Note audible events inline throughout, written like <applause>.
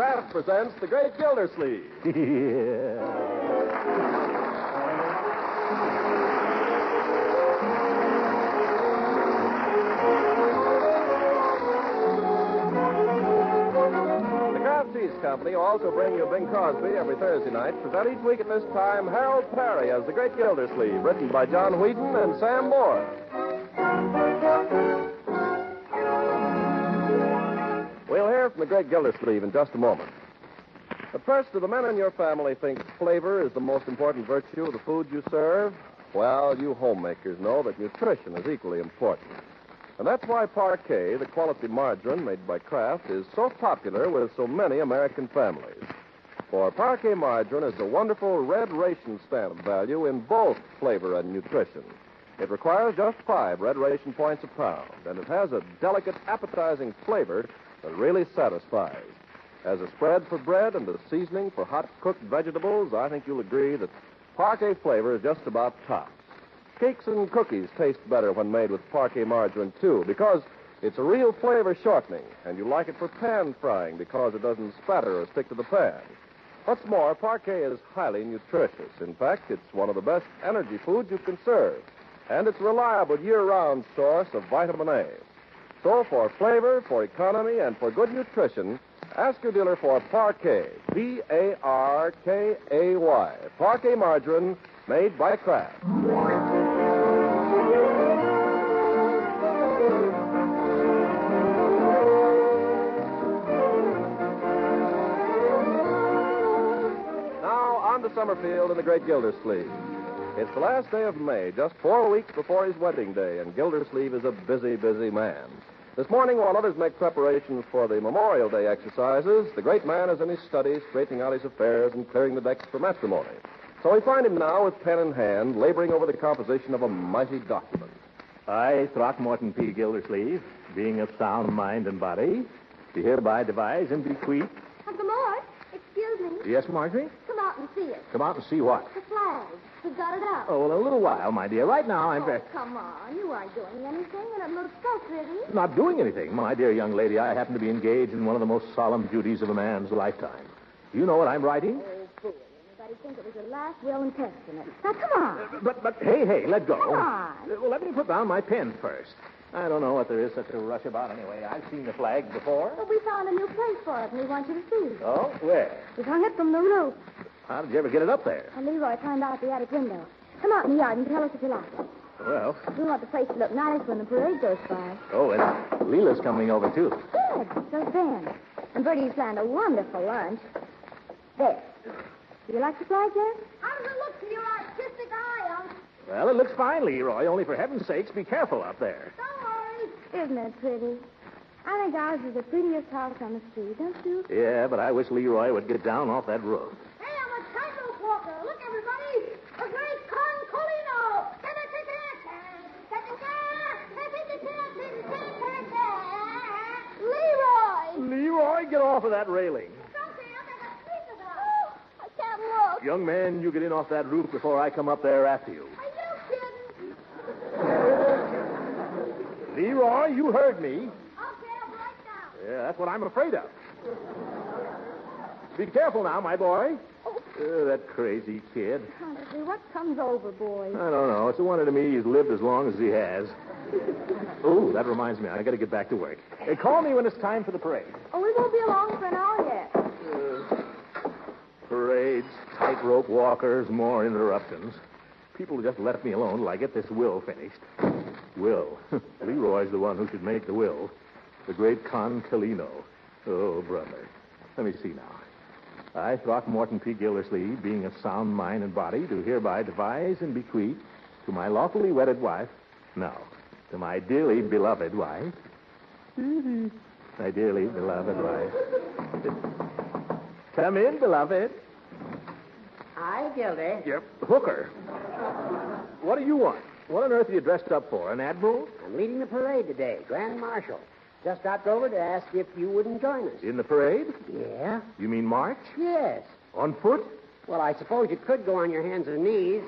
Kraft presents The Great Gildersleeve. <laughs> The Kraft Cheese Company will also bring you Bing Crosby every Thursday night. Present each week at this time Harold Peary as The Great Gildersleeve, written by John Whedon and Sam Moore. From The Great Gildersleeve in just a moment. But first, do the men in your family think flavor is the most important virtue of the food you serve? Well, you homemakers know that nutrition is equally important. And that's why Parkay, the quality margarine made by Kraft, is so popular with so many American families. For Parkay margarine is a wonderful red ration stamp value in both flavor and nutrition. It requires just five red ration points a pound, and it has a delicate, appetizing flavor that really satisfies. As a spread for bread and a seasoning for hot cooked vegetables, I think you'll agree that Parkay flavor is just about top. Cakes and cookies taste better when made with Parkay margarine, too, because it's a real flavor shortening, and you like it for pan frying because it doesn't spatter or stick to the pan. What's more, Parkay is highly nutritious. In fact, it's one of the best energy foods you can serve, and it's a reliable year-round source of vitamin A. So, for flavor, for economy, and for good nutrition, ask your dealer for Parkay, P-A-R-K-A-Y, Parkay margarine made by Kraft. Now, on to Summerfield and the great Gildersleeve. It's the last day of May, just four weeks before his wedding day, and Gildersleeve is a busy, busy man. This morning, while others make preparations for the Memorial Day exercises, the great man is in his study, straightening out his affairs and clearing the decks for matrimony. So we find him now with pen in hand, laboring over the composition of a mighty document. I, Throckmorton P. Gildersleeve, being of sound mind and body, do hereby devise and bequeath. Uh, Uncle Mort, excuse me. Yes, Marjorie? Come out and see it. Come out and see what? The flag. We've got it out. Oh, well, a little while, my dear. Right now, I'm Oh, very. come on. You aren't doing anything, and it looks so pretty. Not doing anything, my dear young lady. I happen to be engaged in one of the most solemn duties of a man's lifetime. Do you know what I'm writing? Oh, fool. Anybody think it was your last will and testament? Now, come on. But, but, hey, hey, let go. Come on. Uh, Well, let me put down my pen first. I don't know what there is such a rush about anyway. I've seen the flag before. Well, we found a new place for it, and we want you to see it. Oh, where? We've hung it from the roof. How did you ever get it up there? And Leroy climbed out the attic window. Come out in the yard and tell us if you like it. Well, We want the place to look nice when the parade goes by. oh, and Leela's coming over, too. Good. So's Ben. And Birdie's planned a wonderful lunch. There. Do you like the flag, Jen? How does it look to your artistic eye, Unc? Well, it looks fine, Leroy. Only for heaven's sakes, be careful up there. Don't worry. Isn't it pretty? I think ours is the prettiest house on the street, don't you? Yeah, but I wish Leroy would get down off that roof. Hey, I'm a tightrope walker. Look, everybody. A great concolino. Leroy. Get off of that railing. Oh, I can't look. Young man, you get in off that roof before I come up there after you. Are you kidding? Leroy, you heard me. Okay, I'll right down. Yeah, that's what I'm afraid of. Be careful now, my boy. Uh, that crazy kid. What comes over, boys? I don't know. It's a wonder to me he's lived as long as he has. Oh, that reminds me. I got to get back to work. Uh, call me when it's time for the parade. Oh, we won't be along for an hour yet. Parades, tightrope walkers, more interruptions. People just let me alone till I get this will finished. Will. <laughs> Leroy's the one who should make the will. The great Con Calino. Oh, brother. Let me see now. I, Throckmorton P. Gildersleeve, being of sound mind and body, do hereby devise and bequeath to my lawfully wedded wife, no, to my dearly beloved wife, mm-hmm. my dearly beloved wife. Come in, beloved. Hi, Gildy. Yep. Hooker. What do you want? What on earth are you dressed up for? An admiral? I'm leading the parade today, Grand Marshal. Just dropped over to ask if you wouldn't join us. In the parade? Yeah? You mean march? Yes. On foot? Well, I suppose you could go on your hands and knees.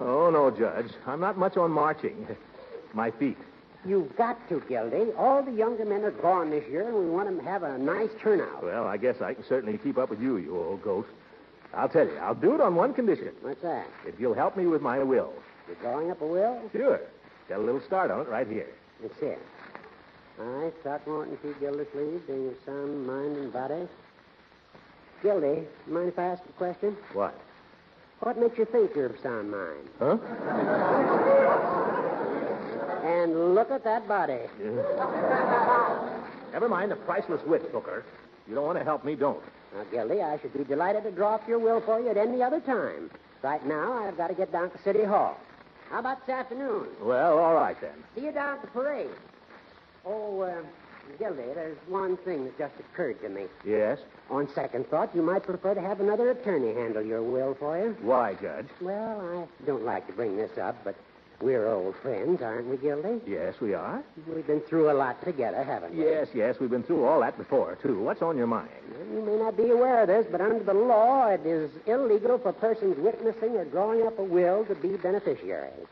Oh, no, Judge. I'm not much on marching. My feet. You've got to, Gildy. All the younger men are gone this year, and we want them to have a nice turnout. Well, I guess I can certainly keep up with you, you old goat. I'll tell you, I'll do it on one condition. What's that? If you'll help me with my will. You're drawing up a will? Sure. Got a little start on it right here. Let's see it. I, Throckmorton T. Gildersleeve, being of sound mind and body. Gildy, mind if I ask a question? What? What makes you think you're of sound mind? Huh? <laughs> And look at that body. Never mind the priceless wit, Booker. You don't want to help me, don't. Now, Gildy, I should be delighted to draw up your will for you at any other time. Right now, I've got to get down to City Hall. How about this afternoon? Well, all right then. See you down at the parade. Oh, uh, Gildy, there's one thing that just occurred to me. Yes? On second thought, you might prefer to have another attorney handle your will for you. Why, Judge? Well, I don't like to bring this up, but we're old friends, aren't we, Gildy? Yes, we are. We've been through a lot together, haven't we? Yes, yes, we've been through all that before, too. What's on your mind? You may not be aware of this, but under the law, it is illegal for persons witnessing or drawing up a will to be beneficiaries.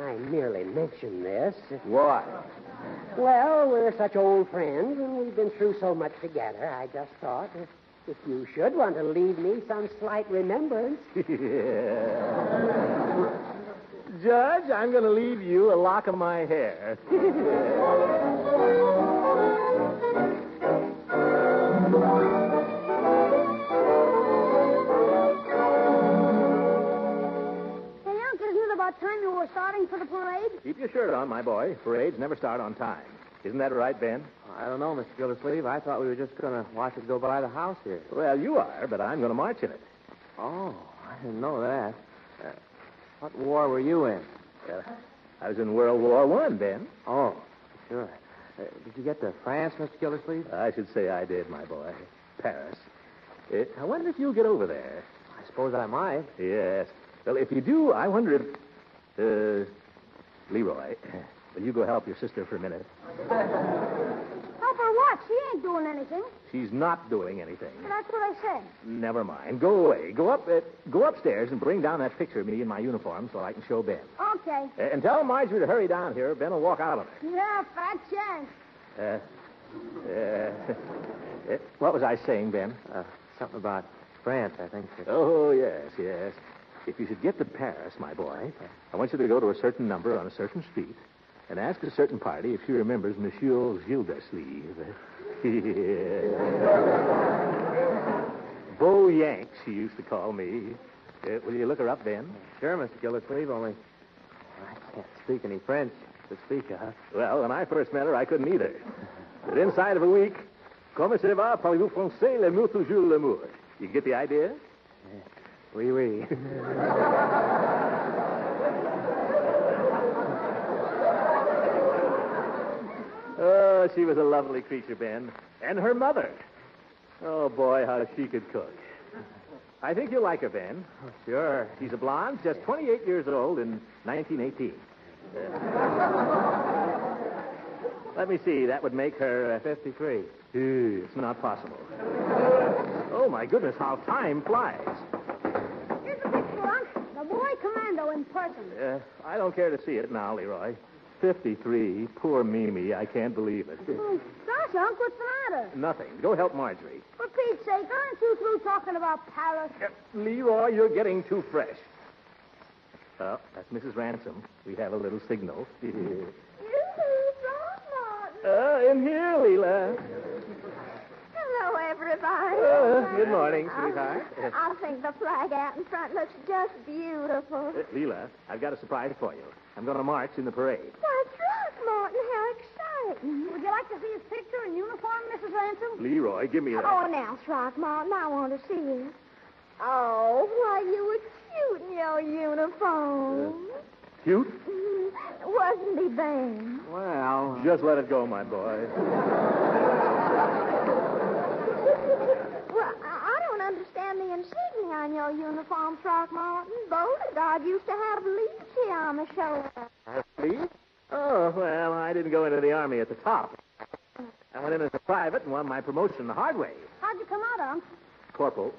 I merely mention this. Why? Well, we're such old friends, and we've been through so much together. I just thought if, if you should want to leave me some slight remembrance. <laughs> <laughs> Judge, I'm going to leave you a lock of my hair. Hey, Unc, isn't it about time you were starting for the parade? Keep your shirt on, my boy. Parades never start on time. Isn't that right, Ben? I don't know, Mr. Gildersleeve. I thought we were just going to watch it go by the house here. Well, you are, but I'm going to march in it. Oh, I didn't know that. Uh, what war were you in? Uh, I was in World War One, Ben. Oh, sure. Uh, did you get to France, Mr. Gildersleeve? I should say I did, my boy. Paris. Uh, I wonder if you'll get over there. I suppose I might. Yes. Well, if you do, I wonder if. Uh, Leroy, will you go help your sister for a minute? <laughs> Help her what? She ain't doing anything. She's not doing anything. That's what I said. Never mind. Go away. Go up. Uh, go upstairs and bring down that picture of me in my uniform so I can show Ben. Okay. Uh, and tell Marjorie to hurry down here. Ben will walk out of it. Yeah, fat chance. Uh, uh, <laughs> uh, what was I saying, Ben? Uh, something about France, I think. Oh, yes, yes. If you should get to Paris, my boy, I want you to go to a certain number on a certain street and ask a certain party if she remembers Monsieur Gildersleeve. <laughs> Beau Yank, she used to call me. Uh, will you look her up, Ben? Sure, Mr. Gildersleeve, only I can't speak any French to speak of. Well, when I first met her, I couldn't either. But inside of a week, comment ça va? Parlez-vous français? L'amour, toujours l'amour. You get the idea? Oui, oui. <laughs> Oh, she was a lovely creature, Ben. And her mother. Oh, boy, how she could cook. I think you'll like her, Ben. sure. She's a blonde, just 28 years old in 1918. Uh, let me see. That would make her. Uh, 53. Ew, it's not possible. Oh, my goodness, how time flies. Here's the picture, Unc. The boy commando in person. Uh, I don't care to see it now, Leroy. 53. Poor Mimi. I can't believe it. Oh, gosh, Unc, what's the matter? Nothing. Go help Marjorie. For Pete's sake, aren't you through talking about Paris? Uh, Leroy, you're getting too fresh. Oh, that's Mrs. Ransom. We have a little signal. <laughs> You, Throckmorton. uh, in here, Leela. Hello, everybody. Uh, good morning, sweetheart. I, I think the flag out in front looks just beautiful. Uh, Leela, I've got a surprise for you. I'm going to march in the parade. Why, Martin. how exciting. Would you like to see his picture in uniform, Mrs. Ransom? Leroy, give me that. Oh, now, Throckmorton, I want to see you. Oh, why, you were cute in your uniform. Cute? Mm, Wasn't he, Ben? Well, Just let it go, my boy. Well, I, I don't insignia on your uniform, Throckmorton. Beauregard used to have here on the shoulder. Uh, Please? Oh, well, I didn't go into the Army at the top. I went in as a private and won my promotion the hard way. How'd you come out, Unc? Corporal.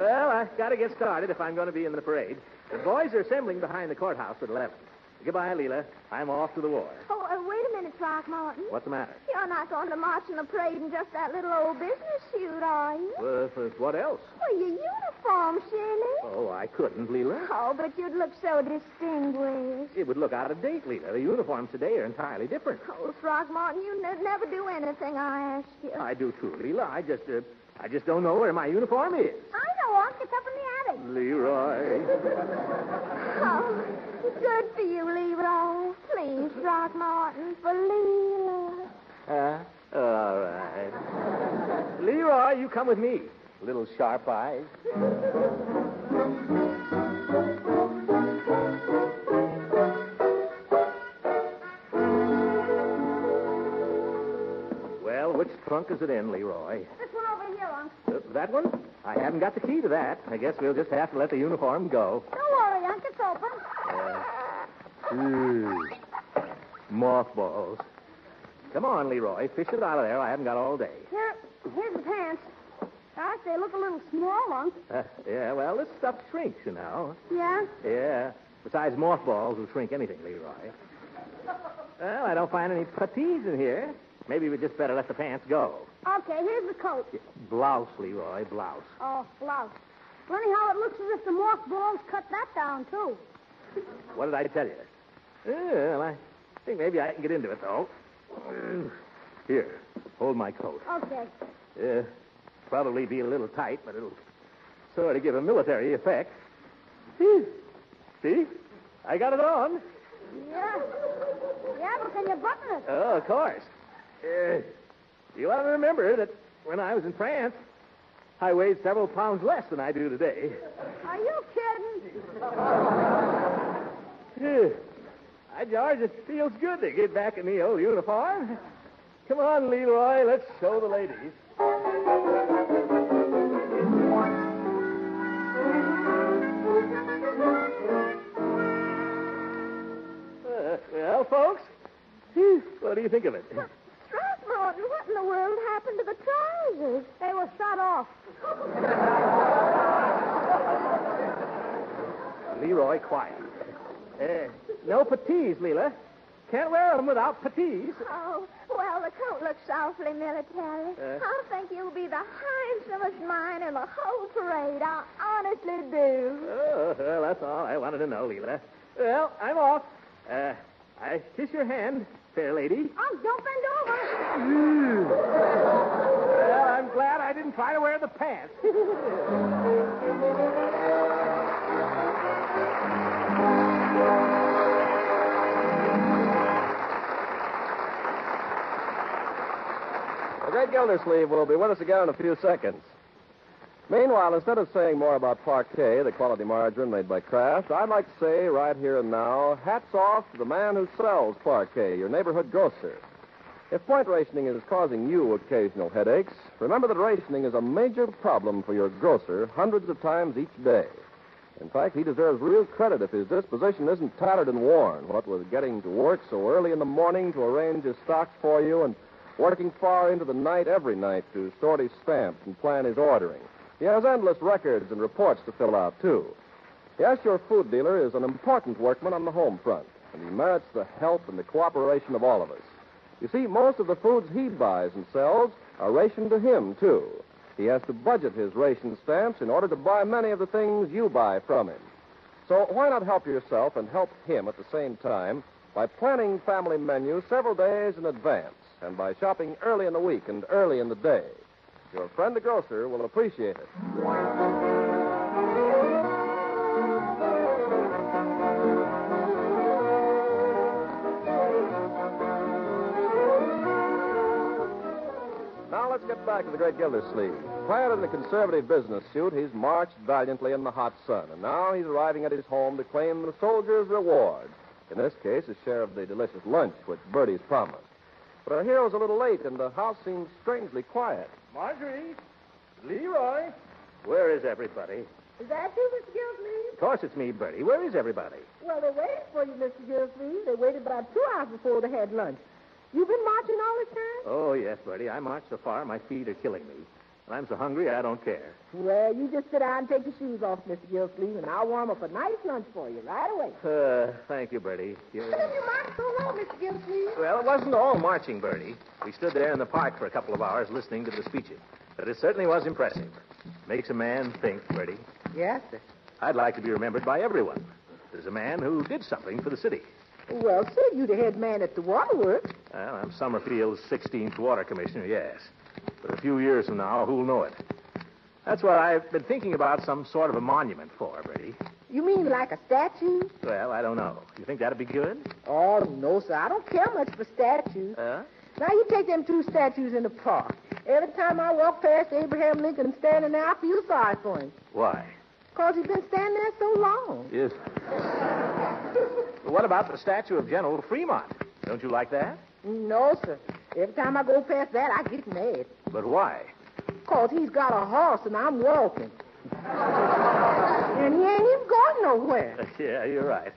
well, I've got to get started if I'm going to be in the parade. The boys are assembling behind the courthouse at 11. Goodbye, Leela. I'm off to the war. Oh, uh, wait a minute, Throckmorton. What's the matter? You're not going to march in the parade in just that little old business suit, are you? Uh, for what else? Well, your uniform, silly. Oh, I couldn't, Leela. Oh, but you'd look so distinguished. It would look out of date, Leela. The uniforms today are entirely different. Oh, Throckmorton, you ne- never do anything I ask you. I do too, Leela. I just, uh, I just don't know where my uniform is. I know, Unc. It's up in the. Leroy. Oh, good for you, Leroy. Please, Throckmorton, for Leela. Uh, all right. Leroy, you come with me. Little sharp eyes. Well, which trunk is it in, Leroy? This one over here, Unc. Uh, that one? I haven't got the key to that. I guess we'll just have to let the uniform go. Don't worry, Unc. It's open. Ooh. Mothballs. Come on, Leroy. Fish it out of there. I haven't got all day. Here, here's the pants. Gosh, they look a little small, Unc. Uh, yeah, well, this stuff shrinks, you know. Yeah? Yeah. Besides, mothballs will shrink anything, Leroy. Well, I don't find any puttees in here. Maybe we just better let the pants go. Okay, here's the coat. Blouse, Leroy, blouse. Oh, blouse. Funny how it looks as if the mothballs cut that down, too. What did I tell you? Yeah, well, I think maybe I can get into it, though. <clears throat> Here, hold my coat. Okay. Yeah, probably be a little tight, but it'll sort of give a military effect. See? See? I got it on. Yeah. Yeah, but can you button it? Oh, of course. Uh, you ought to remember that when I was in France, I weighed several pounds less than I do today. Are you kidding? Yeah. By George, it feels good to get back in the old uniform. Come on, Leroy, let's show the ladies. Uh, well, folks, what do you think of it? Throckmorton, what in the world happened to the trousers? They were shut off. Leroy, quiet. Uh, no puttees, Leela. Can't wear them without puttees. Oh, well, the coat looks awfully military. Uh. I think you'll be the handsomest man in the whole parade. I honestly do. Oh, well, that's all I wanted to know, Leela. Well, I'm off. Uh, I kiss your hand, fair lady. Oh, don't bend over. Glad I didn't try to wear the pants. The great Gildersleeve will be with us again in a few seconds. Meanwhile, instead of saying more about Parkay, the quality margarine made by Kraft, I'd like to say right here and now, hats off to the man who sells Parkay, your neighborhood grocer. If point rationing is causing you occasional headaches, remember that rationing is a major problem for your grocer hundreds of times each day. In fact, he deserves real credit if his disposition isn't tattered and worn, what with getting to work so early in the morning to arrange his stocks for you and working far into the night every night to sort his stamps and plan his ordering. He has endless records and reports to fill out, too. Yes, your food dealer is an important workman on the home front, and he merits the help and the cooperation of all of us. You see, most of the foods he buys and sells are rationed to him, too. He has to budget his ration stamps in order to buy many of the things you buy from him. So why not help yourself and help him at the same time by planning family menus several days in advance and by shopping early in the week and early in the day? Your friend the grocer will appreciate it. Let's get back to the great Gildersleeve. Clad in the conservative business suit, he's marched valiantly in the hot sun, and now he's arriving at his home to claim the soldier's reward. In this case, a share of the delicious lunch which Birdie's promised. But our hero's a little late, and the house seems strangely quiet. Marjorie, Leroy, where is everybody? Is that you, Mr. Gilsleeve? Of course it's me, Birdie. Where is everybody? Well, they waited for you, Mr. Gilsleeve. They waited about two hours before they had lunch. You've been marching all this time? Oh, yes, Birdie. I marched so far, my feet are killing me. When I'm so hungry, I don't care. Well, you just sit down and take your shoes off, Mr. Gillsleeve, and I'll warm up a nice lunch for you right away. Uh, thank you, Birdie. You're... Did you march so long, Mr. Gillsleeve? Well, it wasn't all marching, Birdie. We stood there in the park for a couple of hours listening to the speeches. But it certainly was impressive. Makes a man think, Birdie. Yes, sir. I'd like to be remembered by everyone as a man who did something for the city. Well, sir, you the head man at the waterworks. Well, I'm Summerfield's 16th water commissioner, yes. But a few years from now, who'll know it? That's what I've been thinking about some sort of a monument for, Birdie. You mean like a statue? Well, I don't know. You think that'd be good? Oh, no, sir. I don't care much for statues. Uh? Now, you take them two statues in the park. Every time I walk past Abraham Lincoln standing there, I feel sorry for him. Why? Because he's been standing there so long. Yes. what about the statue of General Fremont? Don't you like that? No, sir. Every time I go past that, I get mad. But why? Because he's got a horse and I'm walking. and he ain't even going nowhere. <laughs> yeah, you're right.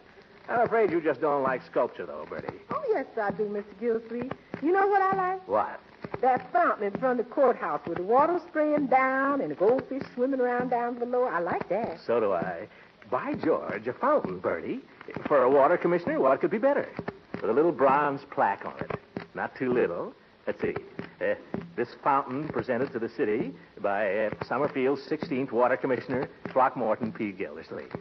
I'm afraid you just don't like sculpture, though, Birdie. Oh, yes, I do, Mr. Gilsleeve. You know what I like? What? That fountain in front of the courthouse with the water spraying down and the goldfish swimming around down below. I like that. So do I. By George, a fountain, Birdie. For a water commissioner, what could be better? With a little bronze plaque on it. Not too little. Let's see. Uh, this fountain presented to the city by uh, Summerfield's 16th Water Commissioner, Throckmorton P. Gildersleeve.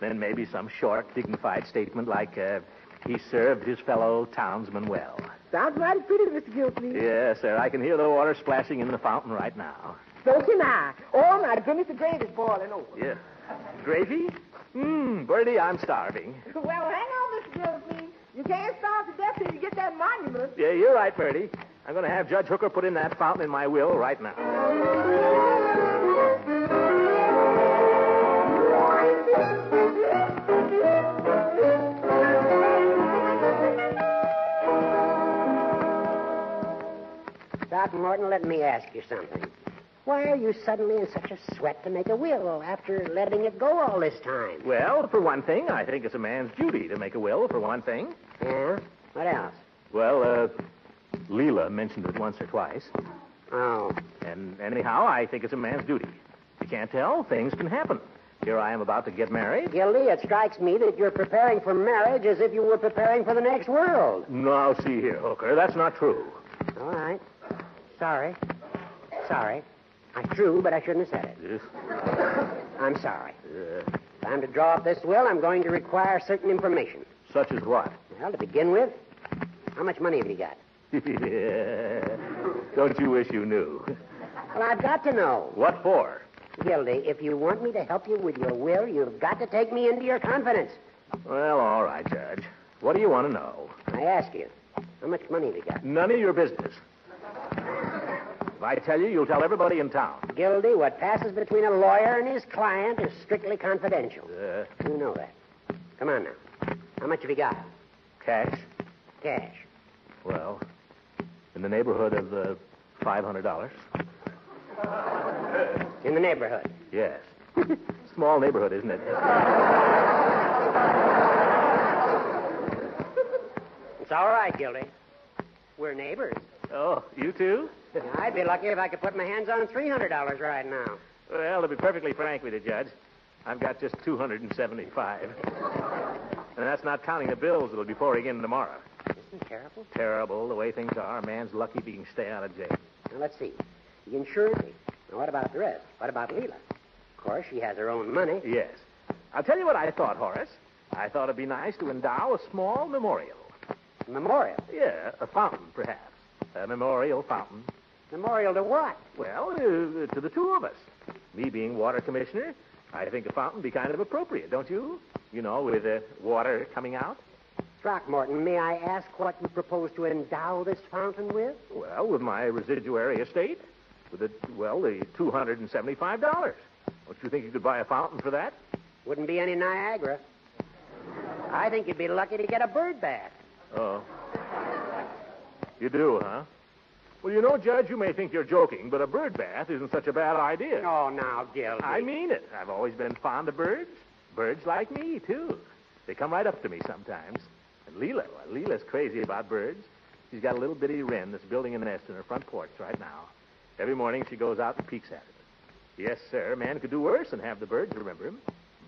Then maybe some short, dignified statement like, uh, he served his fellow townsmen well. Sounds mighty pretty, Mr. Gilsleeve. Yes, sir. I can hear the water splashing in the fountain right now. So can I. Oh, my goodness, the gravy's boiling over. Yeah. Gravy? Mmm, Birdie, I'm starving. Well, hang on, Mr. Gilsleeve. You can't starve to death till you get that monument. Yeah, you're right, Birdie. I'm going to have Judge Hooker put in that fountain in my will right now. <laughs> Throckmorton, let me ask you something. Why are you suddenly in such a sweat to make a will after letting it go all this time? Well, for one thing, I think it's a man's duty to make a will, for one thing. Yeah? What else? Well, uh, Leela mentioned it once or twice. Oh. And anyhow, I think it's a man's duty. You can't tell. Things can happen. Here I am about to get married. Gildy, it strikes me that you're preparing for marriage as if you were preparing for the next world. Now, see here, Hooker. That's not true. All right. Sorry. Sorry. Not true, but I shouldn't have said it. Yes. I'm sorry. Uh, If I'm to draw up this will, I'm going to require certain information. such as what? Well, to begin with, how much money have you got? <laughs> Don't you wish you knew? Well, I've got to know. What for? Gildy, if you want me to help you with your will, you've got to take me into your confidence. Well, all right, Judge. What do you want to know? I ask you, how much money have you got? None of your business. I tell you, you'll tell everybody in town. Gildy, what passes between a lawyer and his client is strictly confidential. Uh, You know that. Come on now. How much have you got? cash? Cash. Well, in the neighborhood of uh, $500. In the neighborhood. Yes. <laughs> Small neighborhood, isn't it? It's all right, Gildy. We're neighbors. Oh, you too? I'd be lucky if I could put my hands on $300 right now. Well, to be perfectly frank with you, Judge, I've got just 275. And that's not counting the bills that'll be pouring in tomorrow. Isn't it terrible? Terrible the way things are. A man's lucky if he can stay out of jail. Now, let's see. The insurance. Now, what about the rest? What about Leela? Of course, she has her own money. Yes. I'll tell you what I thought, Horace. I thought it'd be nice to endow a small memorial. Memorial. Yeah, a fountain, perhaps. A memorial fountain. Memorial to what? Well, uh, to the two of us. Me being water commissioner, I think a fountain would be kind of appropriate, don't you? You know, with the water coming out. Throckmorton, may I ask what you propose to endow this fountain with? Well, with my residuary estate, with the well, the two hundred and seventy-five dollars. Don't you think you could buy a fountain for that? Wouldn't be any Niagara. I think you'd be lucky to get a bird bath. Oh. You do, huh? Well, you know, Judge, you may think you're joking, but a bird bath isn't such a bad idea. Oh, now, Gildy. I mean it. I've always been fond of birds. Birds like me, too. They come right up to me sometimes. And Leela, well, Leela's crazy about birds. She's got a little bitty wren that's building a nest in her front porch right now. Every morning she goes out and peeks at it. Yes, sir, a man could do worse than have the birds remember him.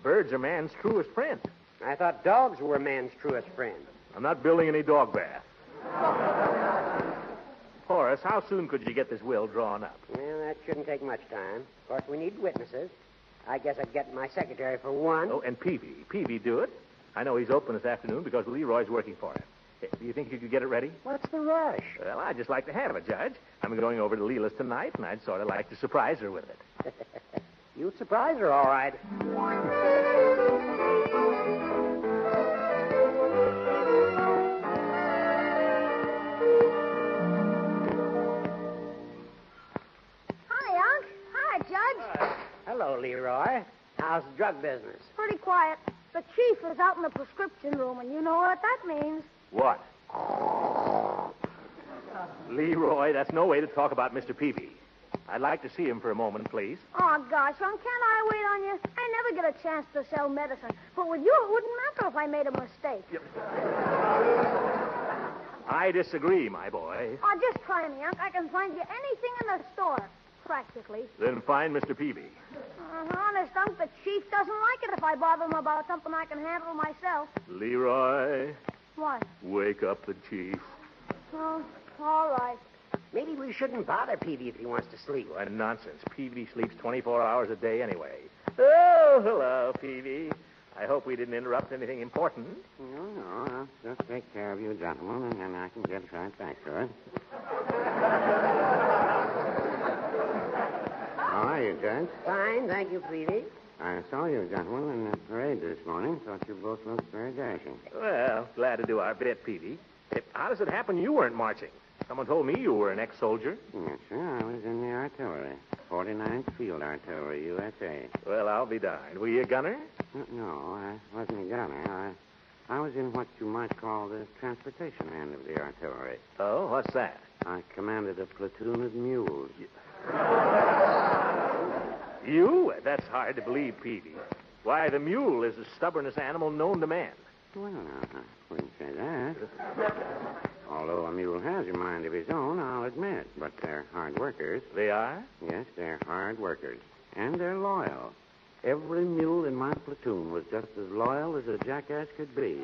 Birds are man's truest friend. I thought dogs were man's truest friend. I'm not building any dog bath. <laughs> Horace, how soon could you get this will drawn up? Well, that shouldn't take much time. Of course, we need witnesses. I guess I'd get my secretary for one. Oh, and Peavy. Peavy do it. I know he's open this afternoon because Leroy's working for him. Do you think you could get it ready? What's the rush? Well, I'd just like to have it, Judge. I'm going over to Leela's tonight, and I'd sort of like to surprise her with it. <laughs> You'd surprise her, all right. <laughs> drug business? Pretty quiet. The chief is out in the prescription room, and you know what that means. What? Leroy, that's no way to talk about Mr. Peavy. I'd like to see him for a moment, please. Oh, gosh, Unc, can't I wait on you? I never get a chance to sell medicine. But with you, it wouldn't matter if I made a mistake. I disagree, my boy. Oh, just try me, Unc. I can find you anything in the store, practically. Then find Mr. Peavy. Honest, the chief doesn't like it if I bother him about something I can handle myself. Leroy, What? wake up the chief. Oh, all right. Maybe we shouldn't bother Peavy if he wants to sleep. What nonsense. Peavy sleeps 24 hours a day anyway. Oh, hello, Peavy. I hope we didn't interrupt anything important. No, no, I'll just take care of you gentlemen, and then I can get right back to it. How are you, Judge? Fine, thank you, Peavy. I saw you gentlemen in the parade this morning. Thought you both looked very dashing. Well, glad to do our bit, Peavy. How does it happen you weren't marching? Someone told me you were an ex-soldier. Yes, sir. I was in the artillery. 49th Field Artillery, USA. Well, I'll be darned. Were you a gunner? Uh, No, I wasn't a gunner. I, I was in what you might call the transportation end of the artillery. Oh, what's that? I commanded a platoon of mules. You? That's hard to believe, Peavy. Why, the mule is the stubbornest animal known to man. Well, now, I wouldn't say that. Although a mule has a mind of his own, I'll admit. But they're hard workers. They are? Yes, they're hard workers. And they're loyal. Every mule in my platoon was just as loyal as a jackass could be.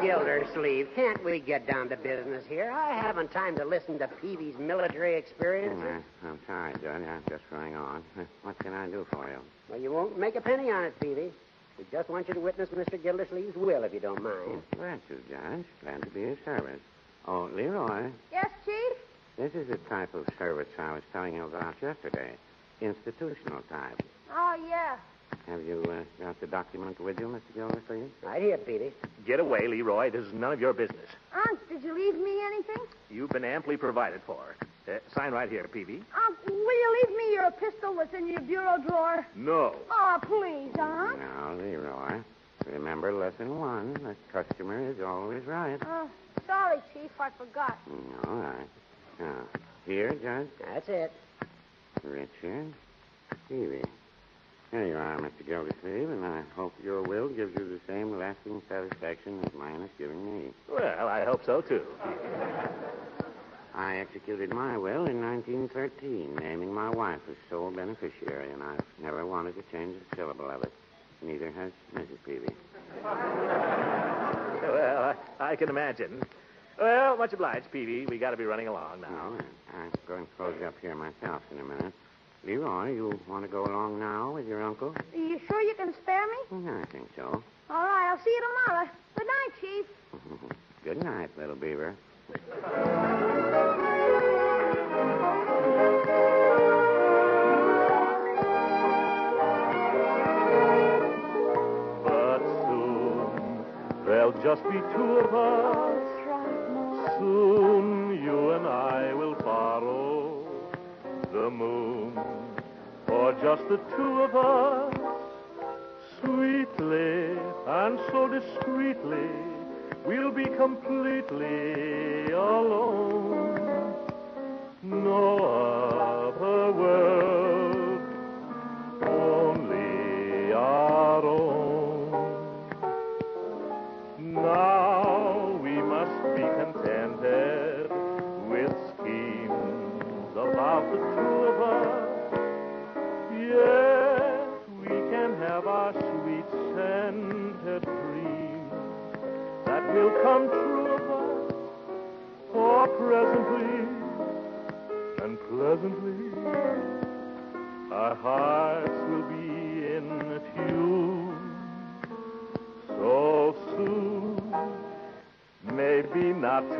Gildersleeve, can't we get down to business here? I haven't time to listen to Peavy's military experiences. I, I'm sorry, Judge. I'm just going on. What can I do for you? Well, you won't make a penny on it, Peavy. We just want you to witness Mr. Gildersleeve's will, if you don't mind. Glad to, Judge. Glad to be of service. Oh, Leroy, Yes, Chief? this is the type of service I was telling you about yesterday. Institutional type. Oh, yeah. Have you uh, got the document with you, Mr. Gildersleeve? Right here, Peavy. Get away, Leroy. This is none of your business. Unc, did you leave me anything? You've been amply provided for. Uh, sign right here, Peavy. Unc, will you leave me your pistol that's in your bureau drawer? No. Oh, please, Unc. Now, Leroy, remember lesson one. The customer is always right. Oh, sorry, Chief. I forgot. All right. Now, here, Judge. That's it. Richard. Stevie. Here you are, Mr. Gildersleeve, and I hope your will gives you the same lasting satisfaction as mine has given me. Well, I hope so, too. I executed my will in 1913, naming my wife as sole beneficiary, and I've never wanted to change a syllable of it. Neither has Mrs. Peavy. Well, I, I can imagine. Well, much obliged, Peavy. We got to be running along now. No, I'm going to close up here myself in a minute. Leroy, you want to go along now with your uncle? Are you sure you can spare me? I think so. All right, I'll see you tomorrow. Good night, Chief. <laughs> Good night, little beaver. But soon there'll just be two of us. Soon you and I will borrow the moon for just the two of us. Sweetly and so discreetly, we'll be completely alone. No other world,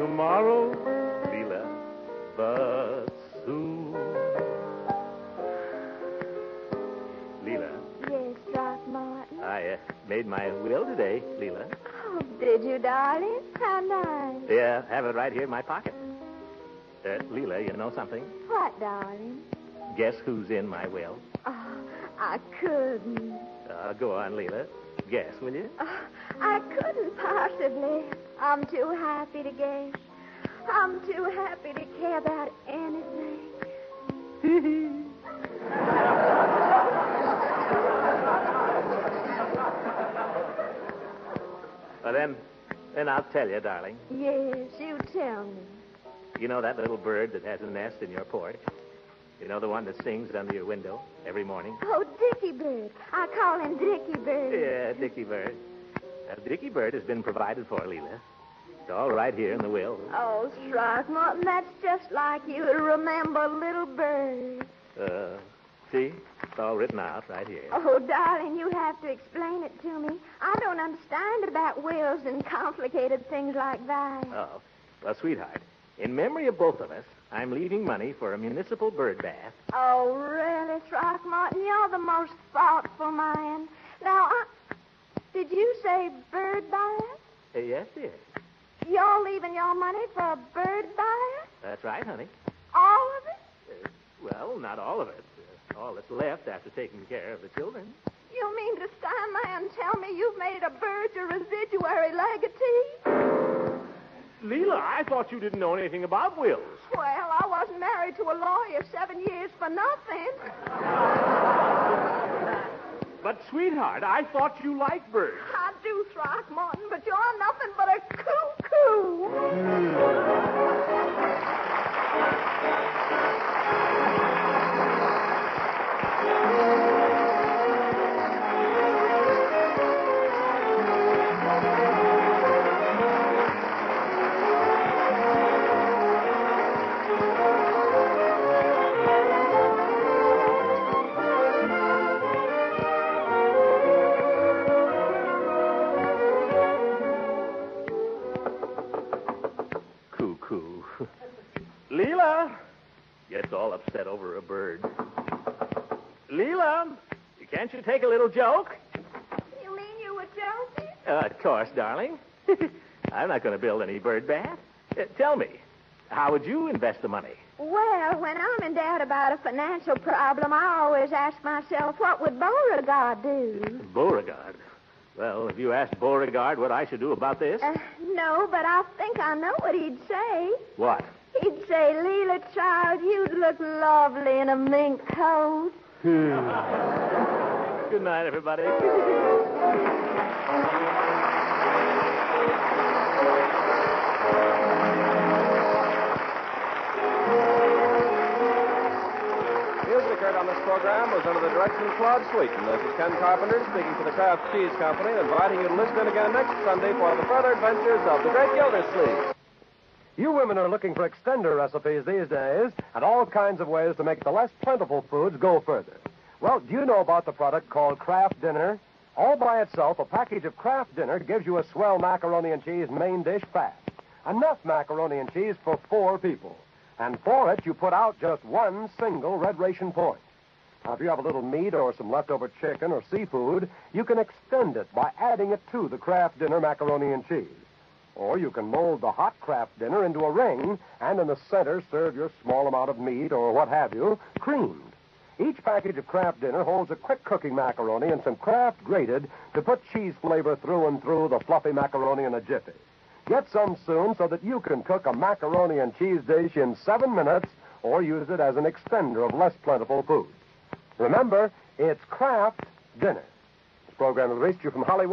tomorrow, Leela, but soon. Leela, Yes, Throckmorton. I uh, made my will today, Leela. Oh, did you, darling? How nice. Yeah, have it right here in my pocket. Uh, Leela, you know something? What, darling? Guess who's in my will? Oh, I couldn't. Uh, go on, Leela. Guess, will you? Oh, I couldn't possibly. I'm too happy to guess. I'm too happy to care about anything. <laughs> Well, then, then I'll tell you, darling. Yes, you tell me. You know that little bird that has a nest in your porch? You know the one that sings under your window every morning? Oh, Dickie Bird. I call him Dickie Bird. Yeah, Dickie Bird. Now, Dickie Bird has been provided for, Leela. It's all right here in the will. Oh, Throckmorton, that's just like you to remember little bird. Uh, see? It's all written out right here. Oh, darling, you have to explain it to me. I don't understand about wills and complicated things like that. Oh. Well, sweetheart, in memory of both of us, I'm leaving money for a municipal bird bath. Oh, really, Throckmorton? You're the most thoughtful man. Now, I... did you say bird bath? Uh, yes, dear. You're leaving your money for a bird bath? That's right, honey. All of it? Uh, well, not all of it. Uh, all that's left after taking care of the children. You mean to stand there and tell me you've made a bird your residuary legatee? Leela, I thought you didn't know anything about wills. Well, I wasn't married to a lawyer seven years for nothing. But, sweetheart, I thought you liked birds. I do, Throckmorton, but you're nothing but a cuckoo. Cuckoo. Gets all upset over a bird. Leela! Can't you take a little joke? You mean you were joking? Uh, of course, darling. <laughs> I'm not going to build any bird bath. Uh, tell me, how would you invest the money? Well, when I'm in doubt about a financial problem, I always ask myself, what would Beauregard do? Beauregard. Well, if you asked Beauregard what I should do about this, Uh, no, but I think I know what he'd say. what? He'd say, Leela, child, you'd look lovely in a mink coat. Hmm. Good night, everybody. Music heard on this program was under the direction of Claude Sweeten. This is Ken Carpenter speaking for the Kraft Cheese Company, inviting you to listen in again next Sunday for the further adventures of the Great Gildersleeve. You women are looking for extender recipes these days and all kinds of ways to make the less plentiful foods go further. Well, do you know about the product called Kraft Dinner? All by itself, a package of Kraft Dinner gives you a swell macaroni and cheese main dish fast. Enough macaroni and cheese for four people. And for it, you put out just one single red ration point. Now, if you have a little meat or some leftover chicken or seafood, you can extend it by adding it to the Kraft Dinner macaroni and cheese. Or you can mold the hot Kraft Dinner into a ring and in the center serve your small amount of meat or what have you, creamed. Each package of Kraft Dinner holds a quick cooking macaroni and some Kraft grated to put cheese flavor through and through the fluffy macaroni in a jiffy. Get some soon so that you can cook a macaroni and cheese dish in seven minutes or use it as an extender of less plentiful foods. Remember, it's Kraft Dinner. This program has reached you from Hollywood.